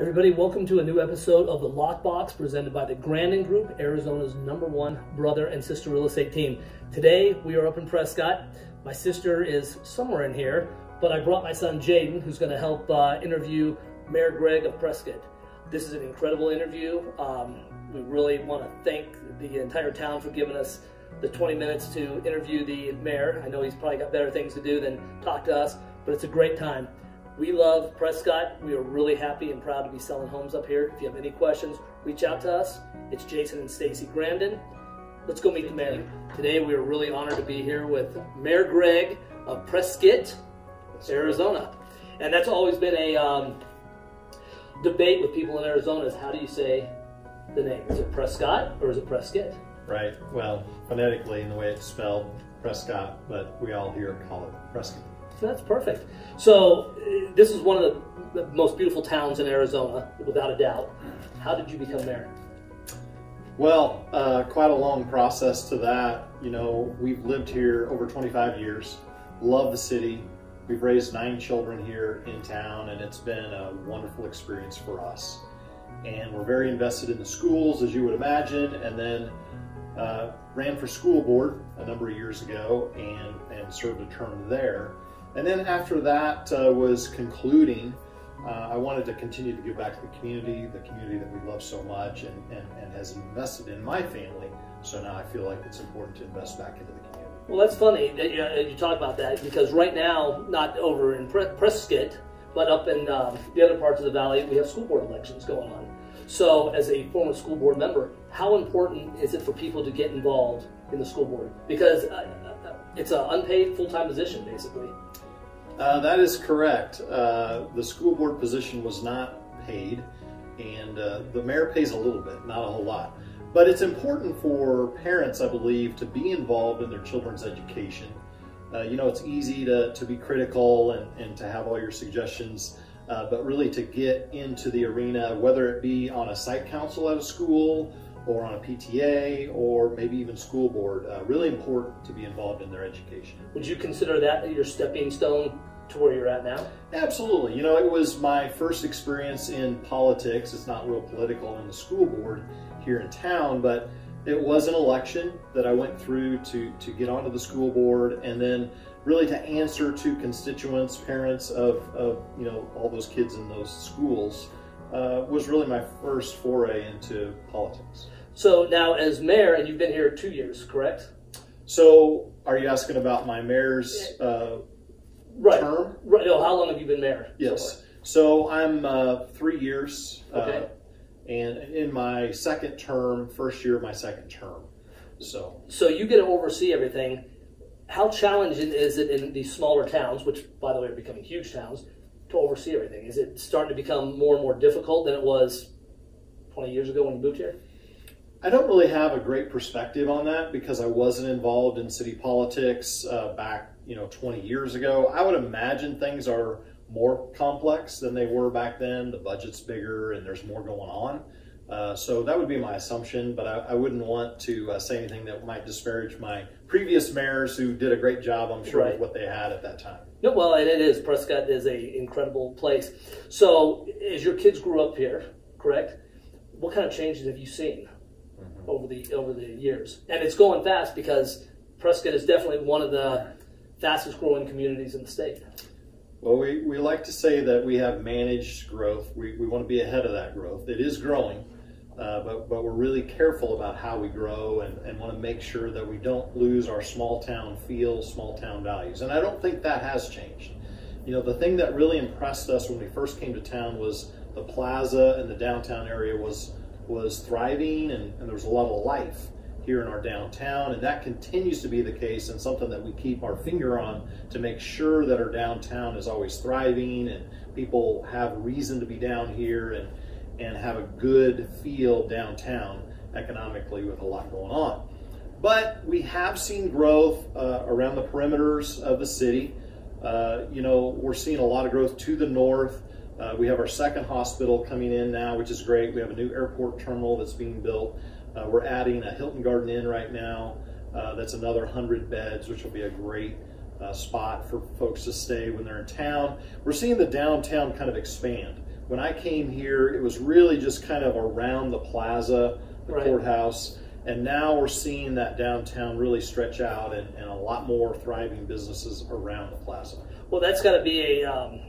Everybody, welcome to a new episode of The Lockbox presented by the Grandon Group, Arizona's number one brother and sister real estate team. Today, we are up in Prescott. My sister is somewhere in here, but I brought my son Jaden, who's going to help uh, interview Mayor Greg of Prescott. This is an incredible interview. Um, we really want to thank the entire town for giving us the 20 minutes to interview the mayor. I know he's probably got better things to do than talk to us, but it's a great time. We love Prescott. We are really happy and proud to be selling homes up here. If you have any questions, reach out to us. It's Jason and Stacy Grandon. Let's go meet the mayor. Today we are really honored to be here with Mayor Greg of Prescott, Arizona. And that's always been a um, debate with people in Arizona is how do you say the name? Is it Prescott or is it Prescott? Right. Well, phonetically, in the way it's spelled, Prescott, but we all here call it Prescott. That's perfect. So, uh, this is one of the, the most beautiful towns in Arizona, without a doubt. How did you become mayor? Well, uh, quite a long process to that. You know, we've lived here over 25 years, love the city. We've raised nine children here in town, and it's been a wonderful experience for us. And we're very invested in the schools, as you would imagine, and then uh, ran for school board a number of years ago and, and served a term there. And then after that uh, was concluding, uh, I wanted to continue to give back to the community, the community that we love so much and, and, and has invested in my family. So now I feel like it's important to invest back into the community. Well, that's funny that you, you talk about that because right now, not over in Prescott, but up in um, the other parts of the valley, we have school board elections going on. So, as a former school board member, how important is it for people to get involved in the school board? Because uh, uh it's an unpaid full time position, basically. Uh, that is correct. Uh, the school board position was not paid, and uh, the mayor pays a little bit, not a whole lot. But it's important for parents, I believe, to be involved in their children's education. Uh, you know, it's easy to, to be critical and, and to have all your suggestions, uh, but really to get into the arena, whether it be on a site council at a school or on a PTA or maybe even school board, uh, really important to be involved in their education. Would you consider that your stepping stone to where you're at now? Absolutely. You know, it was my first experience in politics. It's not real political in the school board here in town, but it was an election that I went through to, to get onto the school board and then really to answer to constituents, parents of, of you know, all those kids in those schools uh, was really my first foray into politics. So now as mayor, and you've been here two years, correct? So are you asking about my mayor's uh, right. term? Right. No, how long have you been mayor? Yes. So I'm uh, three years. Uh, okay. Uh, and in my second term, first year of my second term. So. So you get to oversee everything. How challenging is it in these smaller towns, which by the way are becoming huge towns, to oversee everything? Is it starting to become more and more difficult than it was 20 years ago when you moved here? I don't really have a great perspective on that because I wasn't involved in city politics uh, back, you know, 20 years ago. I would imagine things are more complex than they were back then. The budget's bigger and there's more going on. Uh, so that would be my assumption, but I, I wouldn't want to uh, say anything that might disparage my previous mayors who did a great job, I'm sure, right. with what they had at that time. No, well, and it is. Prescott is a incredible place. So, as your kids grew up here, correct? What kind of changes have you seen mm-hmm. over the over the years? And it's going fast because Prescott is definitely one of the fastest growing communities in the state. Well, we, we like to say that we have managed growth. We, we want to be ahead of that growth. It is growing, uh, but, but we're really careful about how we grow and, and want to make sure that we don't lose our small town feel, small town values. And I don't think that has changed. You know, the thing that really impressed us when we first came to town was the plaza and the downtown area was, was thriving and, and there was a lot of life here in our downtown, and that continues to be the case and something that we keep our finger on to make sure that our downtown is always thriving and people have reason to be down here and, and have a good feel downtown economically with a lot going on. But we have seen growth uh, around the perimeters of the city. Uh, you know, we're seeing a lot of growth to the north. Uh, we have our second hospital coming in now, which is great. We have a new airport terminal that's being built. Uh, we're adding a Hilton Garden Inn right now. Uh, that's another 100 beds, which will be a great uh, spot for folks to stay when they're in town. We're seeing the downtown kind of expand. when I came here, it was really just kind of around the plaza, the Right. courthouse, and now we're seeing that downtown really stretch out and, and a lot more thriving businesses around the plaza. Well, that's got to be a um,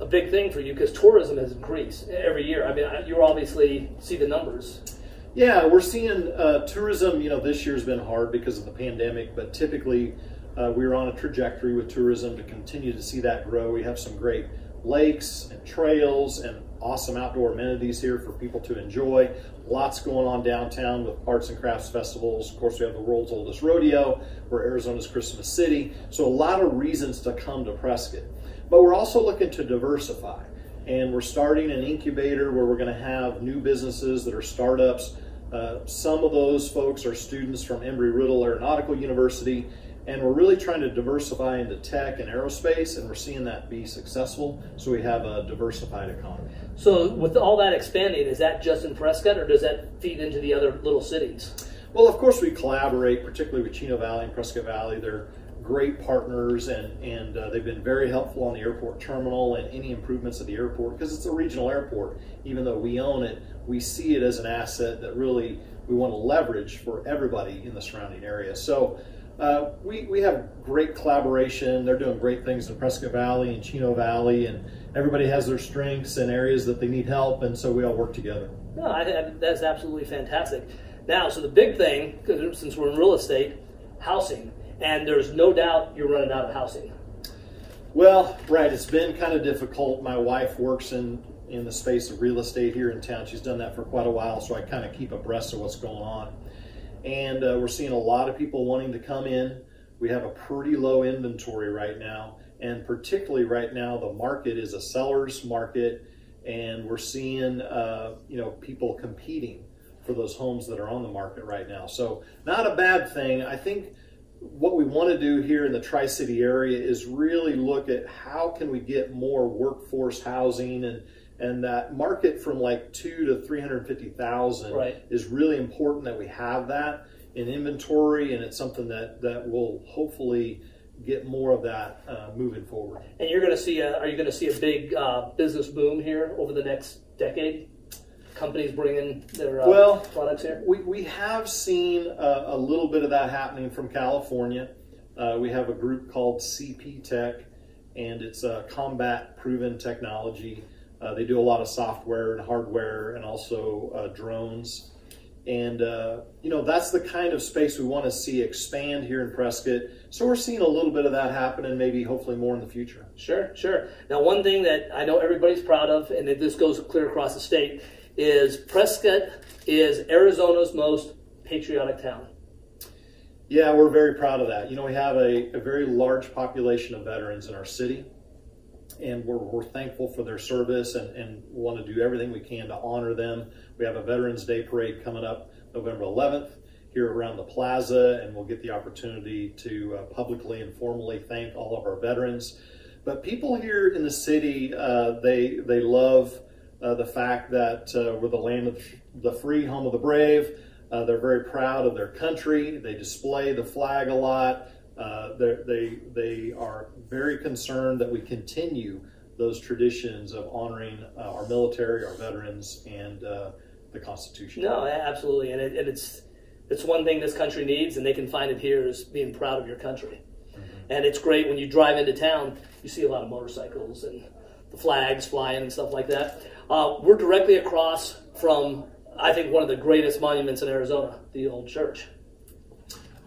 a big thing for you because tourism has increased every year. I mean, you obviously see the numbers. Yeah, we're seeing uh, tourism. You know, this year's been hard because of the pandemic, but typically uh, we're on a trajectory with tourism to continue to see that grow. We have some great lakes and trails and awesome outdoor amenities here for people to enjoy. Lots going on downtown with arts and crafts festivals. Of course, we have the world's oldest rodeo. We're Arizona's Christmas City. So a lot of reasons to come to Prescott. But we're also looking to diversify. And we're starting an incubator where we're going to have new businesses that are startups. Uh, some of those folks are students from Embry-Riddle Aeronautical University, and we're really trying to diversify into tech and aerospace, and we're seeing that be successful. So we have a diversified economy. So, with all that expanding, is that just in Prescott, or does that feed into the other little cities? Well, of course, we collaborate, particularly with Chino Valley and Prescott Valley. They're great partners, and and uh, they've been very helpful on the airport terminal and any improvements at the airport because it's a regional airport. Even though we own it, we see it as an asset that really we want to leverage for everybody in the surrounding area. So. Uh, we, we have great collaboration. They're doing great things in Prescott Valley and Chino Valley, and everybody has their strengths and areas that they need help, and so we all work together. No, I, I, that's absolutely fantastic. Now, so the big thing, since we're in real estate, housing, and there's no doubt you're running out of housing. Well, right. It's been kind of difficult. My wife works in in the space of real estate here in town. She's done that for quite a while, so I kind of keep abreast of what's going on. And uh, we're seeing a lot of people wanting to come in. We have a pretty low inventory right now, and particularly right now, the market is a seller's market, and we're seeing uh, you know people competing for those homes that are on the market right now. So not a bad thing. I think what we want to do here in the Tri-City area is really look at how can we get more workforce housing and and that market from like two to 350,000 Right. is really important that we have that in inventory and it's something that that will hopefully get more of that uh, moving forward. And you're going to see a, are you going to see a big uh, business boom here over the next decade? Companies bringing their uh, Well, products here. We, we have seen a, a little bit of that happening from California. Uh, we have a group called CP Tech, and it's a combat proven technology. Uh, they do a lot of software and hardware and also uh, drones. And, uh, you know, that's the kind of space we want to see expand here in Prescott. So we're seeing a little bit of that happen and maybe hopefully more in the future. Sure, sure. Now, one thing that I know everybody's proud of, and this goes clear across the state, is Prescott is Arizona's most patriotic town. Yeah, we're very proud of that. You know, we have a, a very large population of veterans in our city, and we're, we're thankful for their service and, and want to do everything we can to honor them. We have a Veterans Day parade coming up November 11th here around the plaza, and we'll get the opportunity to uh, publicly and formally thank all of our veterans. But people here in the city, uh, they they love uh, the fact that uh, we're the land of the free, home of the brave. Uh, they're very proud of their country. They display the flag a lot. Uh, they they are very concerned that we continue those traditions of honoring uh, our military, our veterans, and uh, the Constitution. No, absolutely, and, it, and it's it's one thing this country needs, and they can find it here is being proud of your country. And it's great when you drive into town, you see a lot of motorcycles and the flags flying and stuff like that. Uh, we're directly across from, I think, one of the greatest monuments in Arizona, the old church,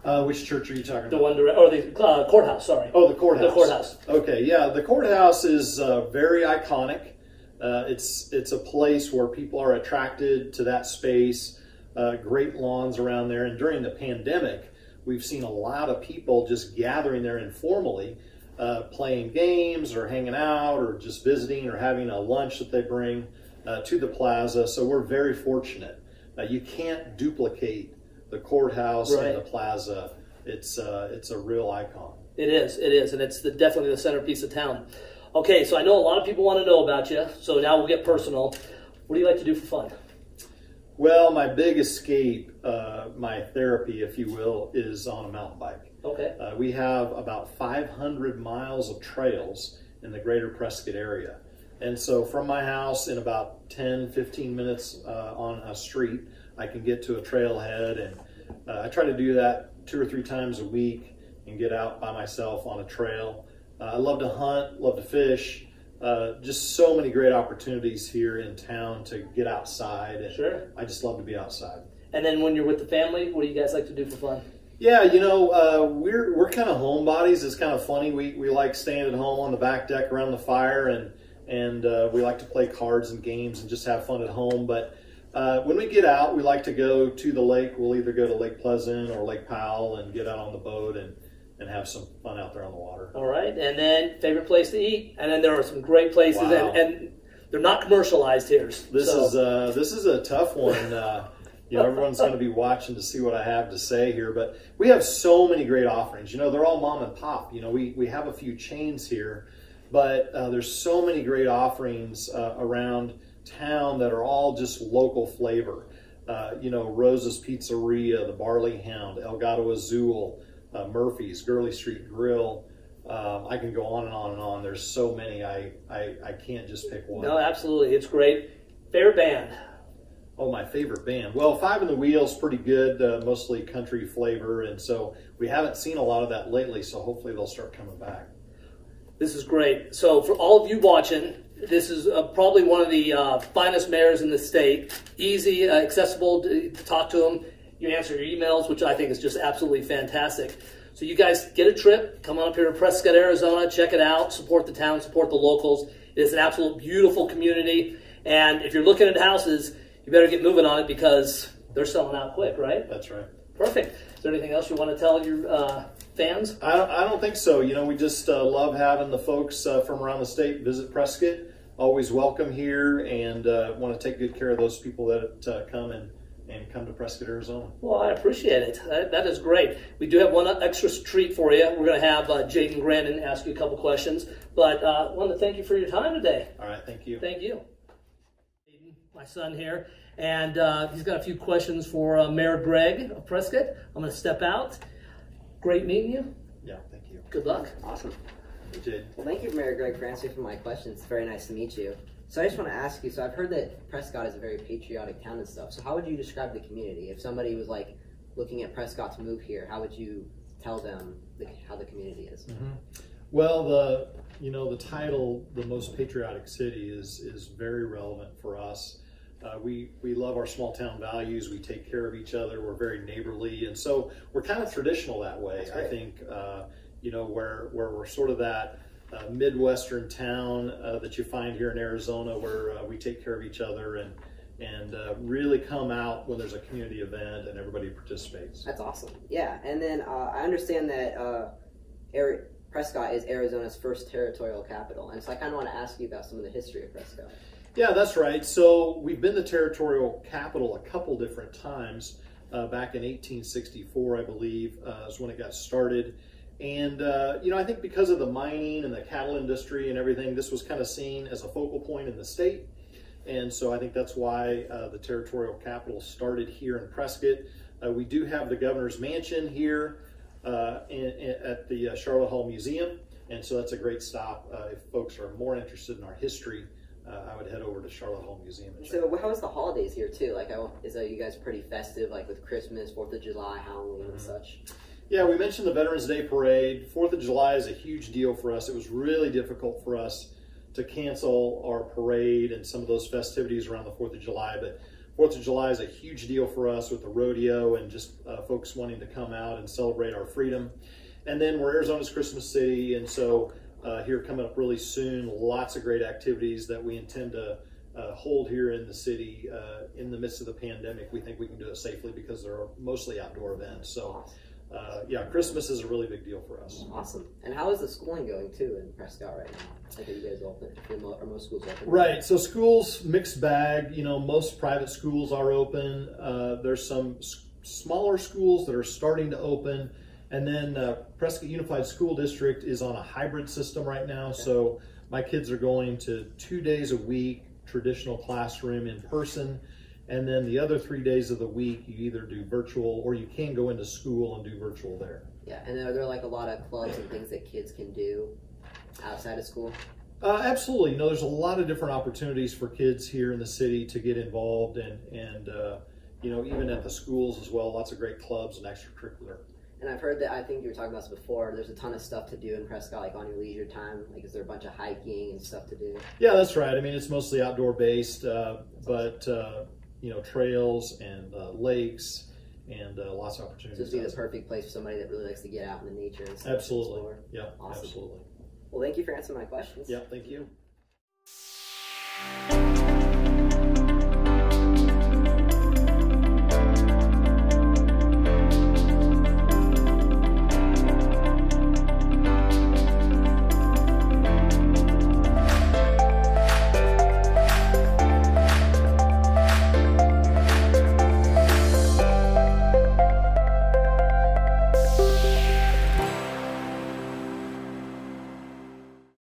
Uh, which church are you talking the about? one direct, or the uh, courthouse. Sorry. Oh, the courthouse. The courthouse. Okay, yeah, the courthouse is uh, very iconic. Uh, it's it's a place where people are attracted to that space. Uh, great lawns around there, and during the pandemic, we've seen a lot of people just gathering there informally, uh, playing games or hanging out or just visiting or having a lunch that they bring uh, to the plaza. So we're very fortunate. Uh, you can't duplicate the courthouse Right. and the plaza. It's uh, it's a real icon. It is, it is, and it's the, definitely the centerpiece of town. Okay, so I know a lot of people want to know about you, so now we'll get personal. What do you like to do for fun? Well, my big escape, uh, my therapy, if you will, is on a mountain bike. Okay. Uh, we have about 500 miles of trails in the greater Prescott area. And so from my house in about 10, 15 minutes uh, on a street, I can get to a trailhead. And uh, I try to do that two or three times a week and get out by myself on a trail. Uh, I love to hunt, love to fish. Uh, just so many great opportunities here in town to get outside. And Sure. I just love to be outside. And then when you're with the family, what do you guys like to do for fun? Yeah, you know, uh, we're we're kind of homebodies. It's kind of funny. We we like staying at home on the back deck around the fire, and and uh, we like to play cards and games and just have fun at home. But uh, when we get out, we like to go to the lake. We'll either go to Lake Pleasant or Lake Powell and get out on the boat and and have some fun out there on the water. All right. And then favorite place to eat. And then there are some great places, Wow. and, and they're not commercialized here. This so- is uh, this is a tough one. Uh, you know, everyone's going to be watching to see what I have to say here, but we have so many great offerings. You know, they're all mom and pop. You know, we we have a few chains here, but uh, there's so many great offerings uh, around town that are all just local flavor. Uh, you know, Rose's Pizzeria, the Barley Hound, El Gato Azul, uh, Murphy's, Gurley Street Grill. Um, I can go on and on and on. There's so many. I I, I can't just pick one. no, absolutely, it's great. Favorite band. Oh, my favorite band. Well, Five in the Wheel's pretty good, uh, mostly country flavor, and so we haven't seen a lot of that lately. So hopefully they'll start coming back. This is great. So for all of you watching, this is uh, probably one of the uh, finest mayors in the state. Easy, uh, accessible to, to talk to him. You answer your emails, which I think is just absolutely fantastic. So you guys get a trip, come on up here to Prescott, Arizona, check it out, support the town, support the locals. It is an absolute beautiful community. And if you're looking at houses, you better get moving on it because they're selling out quick, right? That's right. Perfect. Is there anything else you want to tell your uh, fans? I don't, I don't think so. You know, we just uh, love having the folks uh, from around the state visit Prescott. Always welcome here, and uh, want to take good care of those people that uh, come and, and come to Prescott, Arizona. Well, I appreciate it. That, that is great. We do have one extra treat for you. We're going to have uh, Jaden Grandon ask you a couple questions, but uh, I want to thank you for your time today. All right, thank you. Thank you. Jaden, My son here, and uh, he's got a few questions for uh, Mayor Greg of Prescott. I'm going to step out. Great meeting you. Yeah, thank you. Good luck. Awesome. Hey, Jade. Well, thank you, Mayor Greg, for answering my questions. It's very nice to meet you. So I just want to ask you. So I've heard that Prescott is a very patriotic town and stuff. So how would you describe the community? If somebody was like looking at Prescott to move here, how would you tell them the, how the community is? Mm-hmm. Well, the you know the title, the most patriotic city, is is very relevant for us. Uh, we we love our small town values. We take care of each other. We're very neighborly, and so we're kind of traditional that way. I think uh, you know where where we're sort of that uh, midwestern town uh, that you find here in Arizona, where uh, we take care of each other and and uh, really come out when there's a community event and everybody participates. That's awesome. Yeah, and then uh, I understand that uh, Prescott is Arizona's first territorial capital, and so I kind of want to ask you about some of the history of Prescott. Yeah, that's right. So we've been the territorial capital a couple different times. Uh, back in 1864, I believe, uh, is when it got started. And, uh, you know, I think because of the mining and the cattle industry and everything, this was kind of seen as a focal point in the state. And so I think that's why uh, the territorial capital started here in Prescott. Uh, we do have the governor's mansion here uh, in, in- at the Sharlot Hall Museum. And so that's a great stop. If folks are more interested in our history, uh, I would head over to Sharlot Hall Museum. And So how is the holidays here too? Like, is that you guys pretty festive, like with Christmas, Fourth of July, Halloween, and such? Yeah, we mentioned the Veterans Day Parade. Fourth of July is a huge deal for us. It was really difficult for us to cancel our parade and some of those festivities around the Fourth of July, but Fourth of July is a huge deal for us with the rodeo and just uh, folks wanting to come out and celebrate our freedom. And then we're Arizona's Christmas City, and so uh, here coming up really soon, lots of great activities that we intend to uh, hold here in the city uh, in the midst of the pandemic. We think we can do it safely because they're mostly outdoor events. So uh, yeah, Christmas is a really big deal for us. Awesome. And how is the schooling going too in Prescott right now? Like, are you guys open? Are most schools open? Right. So schools mixed bag. You know, most private schools are open. Uh, there's some s- smaller schools that are starting to open, and then uh, Prescott Unified School District is on a hybrid system right now. So my kids are going to two days a week, traditional classroom in person. And then the other three days of the week, you either do virtual or you can go into school and do virtual there. Yeah. And are there like a lot of clubs and things that kids can do outside of school? Uh, absolutely. No, there's a lot of different opportunities for kids here in the city to get involved, and and uh, you know even at the schools as well. Lots of great clubs and extracurricular. And I've heard that I think you were talking about this before. There's a ton of stuff to do in Prescott, like on your leisure time. Like, is there a bunch of hiking and stuff to do? Yeah, that's right. I mean, it's mostly outdoor based, uh, but uh, you know, trails and uh, lakes and uh, lots of opportunities. So this would be the perfect place for somebody that really likes to get out in the nature and stuff. Absolutely. Yeah, Awesome. absolutely. Well, thank you for answering my questions. Yeah, thank you.